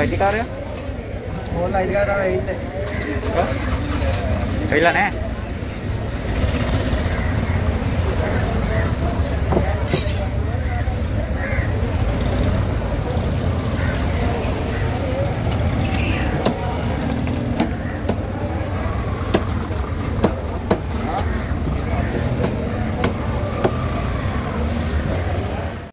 IT කාර්යය? ඕන්ලයින් එකකට තමයි ඉන්නේ. ඇවිල්ලා නැහැ.